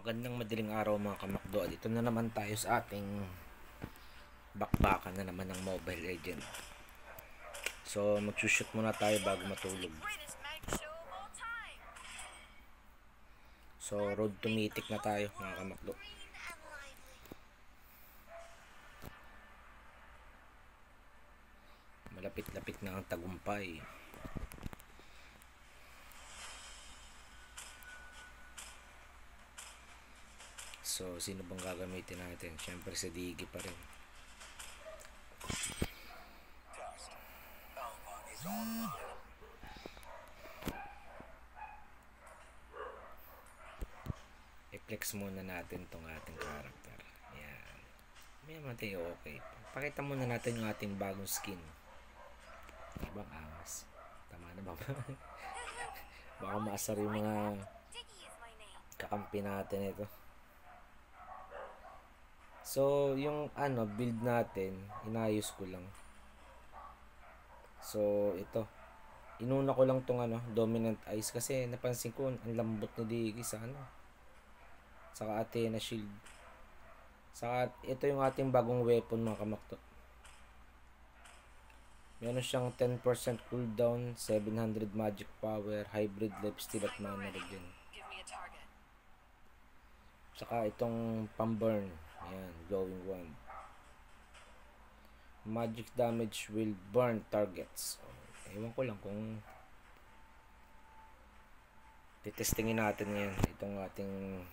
Magandang madaling araw mga kamakdo. Dito na naman tayo sa ating bakbakan na naman ng Mobile Legend. So, magsushoot muna tayo bago matulog. So, road to mythic na tayo mga kamakdo. Malapit-lapit na ang tagumpay. So, sino bang gagamitin natin? Siyempre si Digi pa rin. I-flex muna natin tong ating character. Yan. May naman okay. Pakita muna natin yung ating bagong skin. Ibang angas. Tama na ba? Baka maasar yung mga kakampi natin ito. So, yung ano, build natin, inayos ko lang. So, ito. Inuna ko lang tong ano, dominant eyes kasi napansin ko ang lambot ni Diggy sa ano. Saka Athena shield. Saka ito yung ating bagong weapon mga kamakto. Meron siyang 10% cooldown, 700 magic power, hybrid lifesteal at mana regen. Saka itong pamburn. Ayan, glowing wand. Magic damage will burn targets. So, ewan ko lang kung titestingin natin ngayon itong ating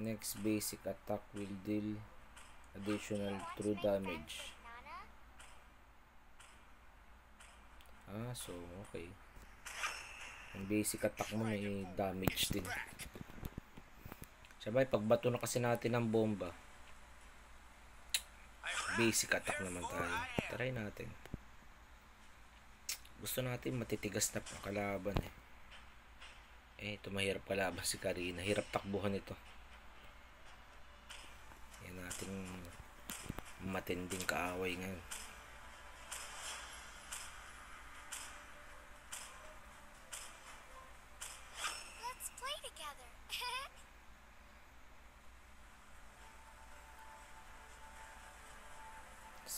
next basic attack will deal additional true damage. Ah, so okay. Ang basic attack mo may damage din. Sabay, pagbato na kasi natin ng bomba. Basic attack naman tayo. Try natin. Gusto natin matitigas na pa kalaban eh. Eh, ito mahirap kalaban si Karina. Hirap takbuhan ito. Yan nating matinding kaaway ngayon.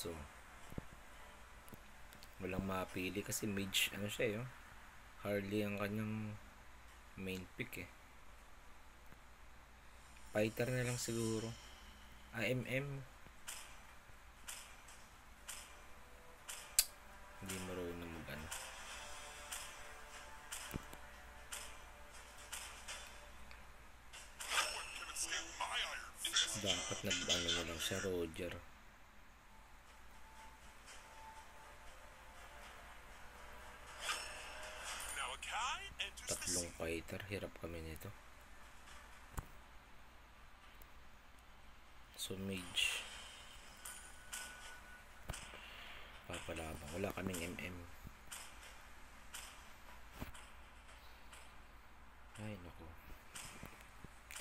So, walang mapili kasi mage, ano siya eh, oh. Harley ang kanyang main pick eh. Fighter na lang siguro. AMM. Hindi marunong mag ano. Dapat nag ano na lang siya, Roger. Now Tatlong fighter, hirap kami nito. So mage. Papalabang. Wala kaming MM. Ay, naku.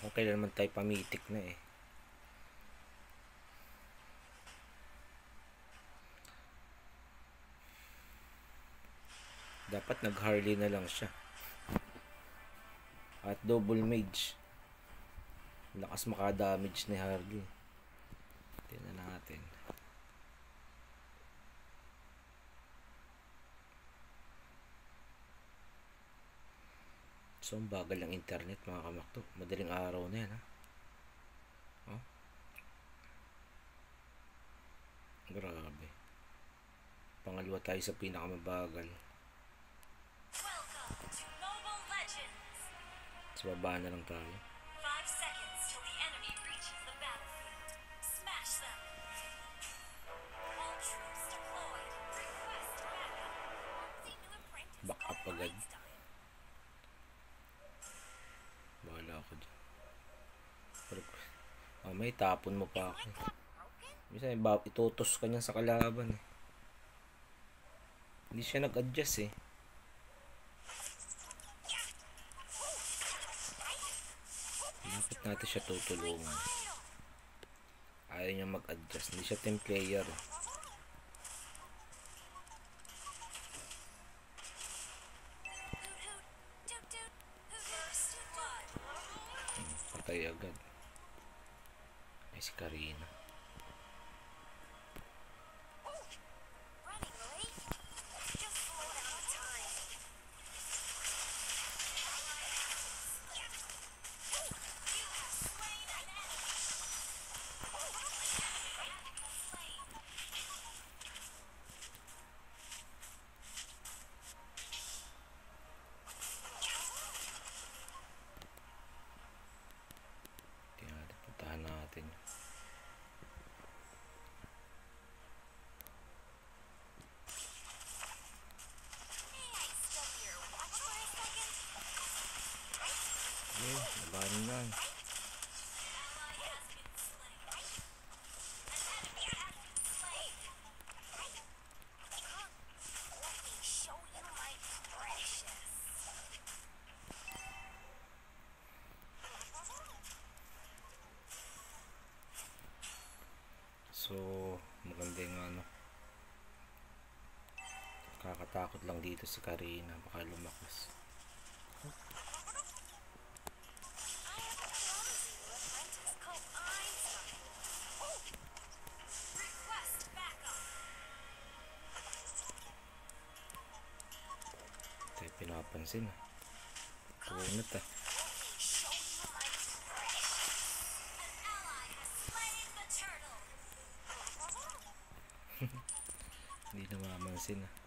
Okay na naman tayo pamitik na eh. Dapat nag-Harley na lang siya. At double mage. Lakas maka-damage ni Harley. Tingnan natin. So, bagal ng internet mga kamakto. Madaling araw na yan ha. Oh. Grabe. Pangalawa tayo sa pinakamabagal. Sa baba na lang tayo. Back up agad. Bahala ako dyan. Pero, oh, may tapon mo pa ako. Minsan, itutos ka niya sa kalaban eh. Hindi siya nag-adjust eh. Dapat natin siya tutulungan. Ayaw niya mag-adjust. Hindi siya team player. si Karina baka lumakas. Tayo pinapansin ha tuwinat ha hindi namamansin ha ah.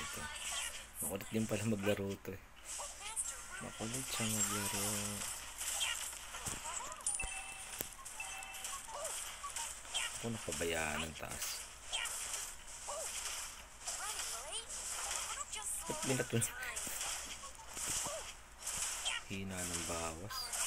ito. Makulit din pala maglaro ito eh. Makulit siya maglaro. Ako napabayaan ng taas. Ba't binatun hina ng bawas.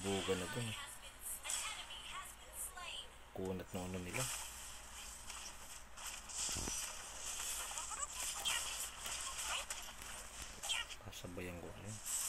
buga na dun eh. kunat ng ano nila. Sasabayan ko ano yun.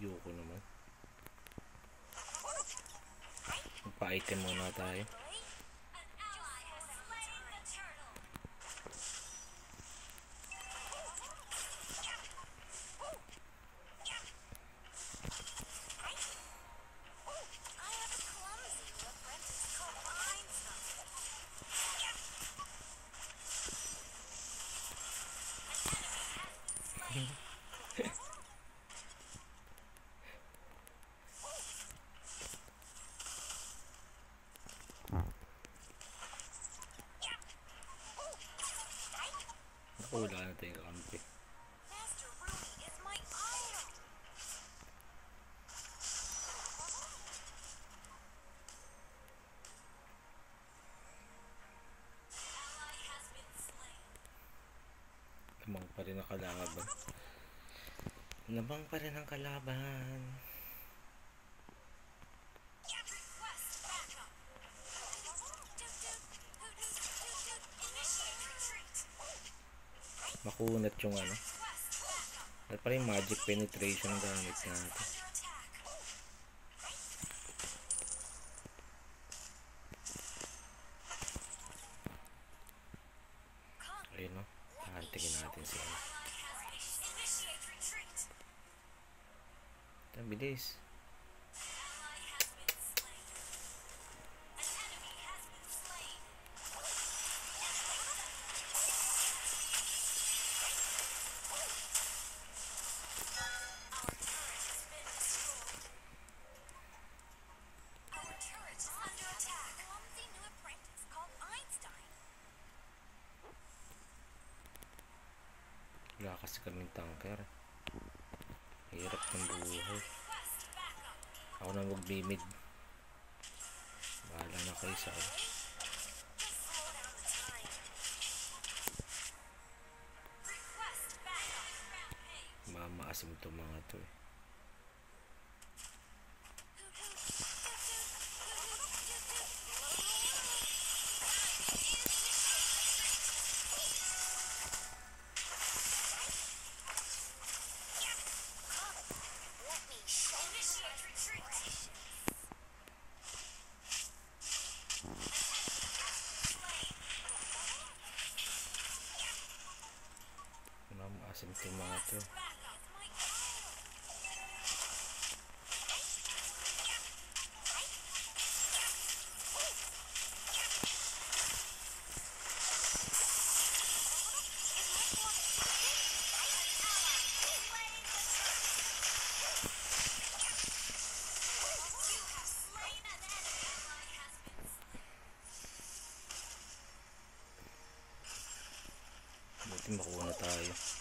Ayoko naman. Magpa-item muna tayo. Mm-hmm. mga kalaban. Lamang pa rin ang kalaban. Makunat yung ano. Dapat pala yung magic penetration ang gamit natin. wala kasi kaming tanker. Hirap ng buhay. Ako na magbimid bahala na kayo sa ako mamaasim itong mga to eh. itong mga to Buti makuha na tayo.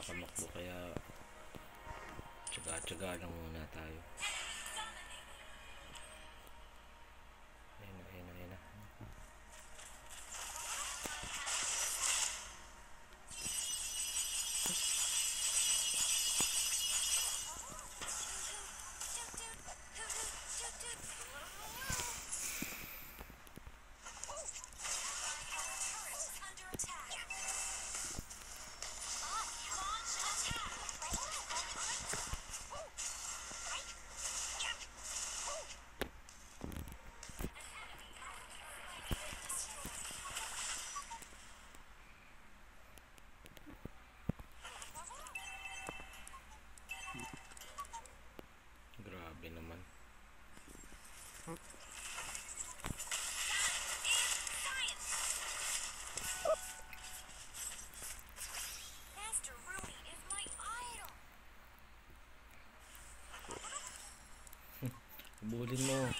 nakamakbo kaya tsaga-tsaga lang muna tayo. Habulin mo.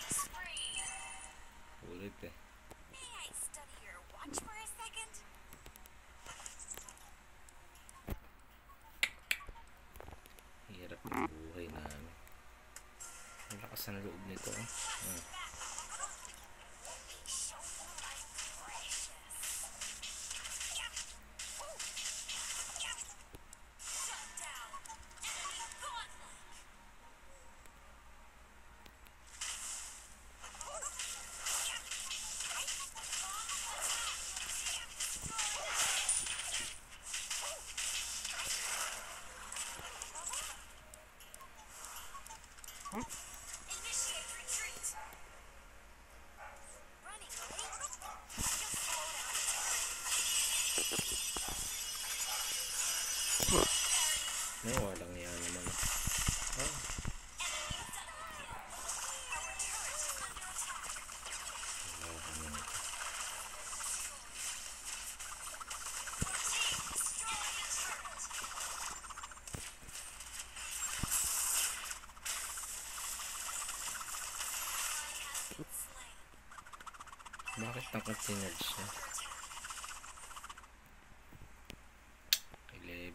Takot na sinerge niya.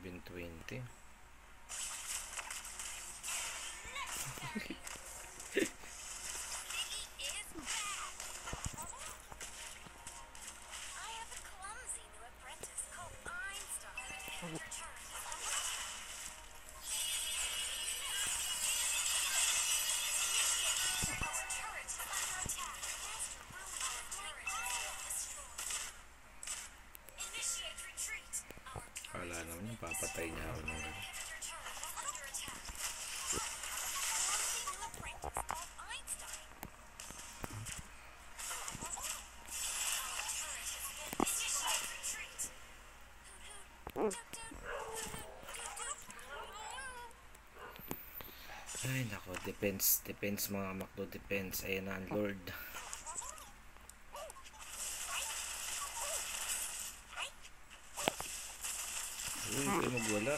11.20 papatay niya ako ng Ay nako, depends, depends mga makdo, depends. Ayan na, Lord. Hindi ka magwala.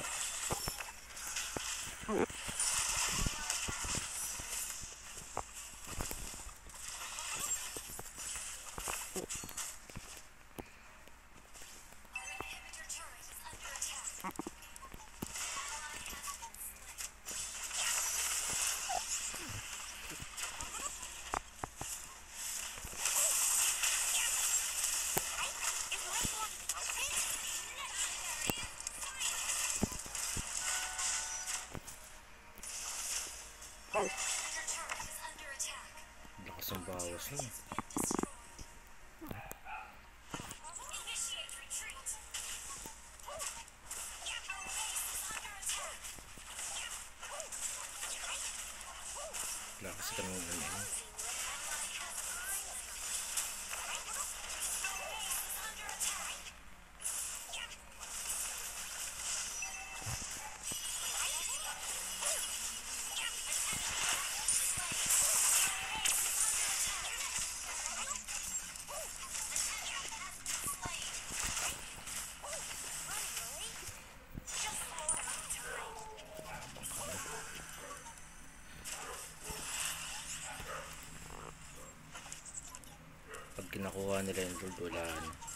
nakuha nila yung gold.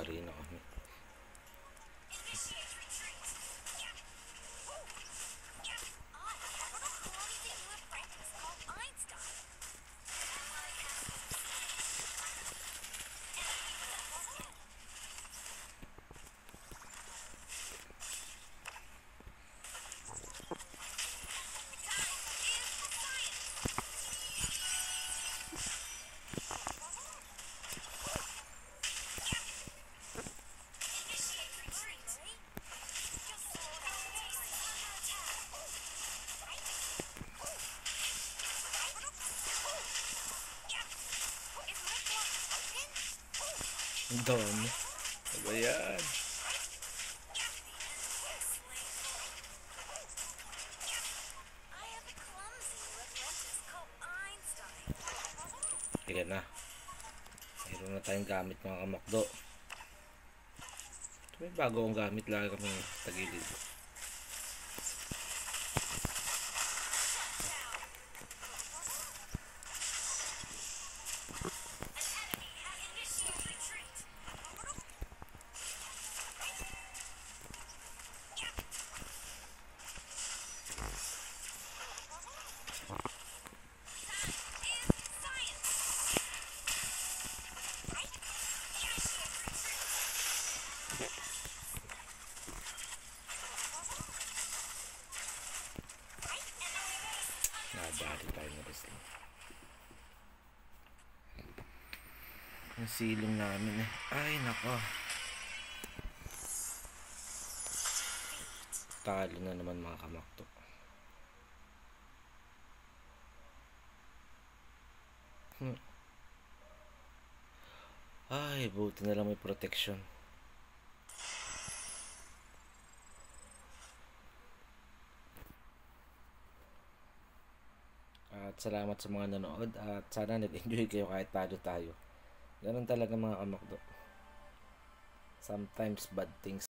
hari ini doon. Ano yan? Ayan na. Mayroon na tayong gamit mga kamakdo. May bago ang gamit lagi kami tagilid. Nadali tayo na wrestling. Ang silong namin eh. Ay, nako. Talo na naman mga kamakto. Hmm. Ay, buti na lang may protection. At salamat sa mga nanood at sana nag-enjoy kayo kahit talo tayo. Ganun talaga mga kamakdo. Sometimes bad things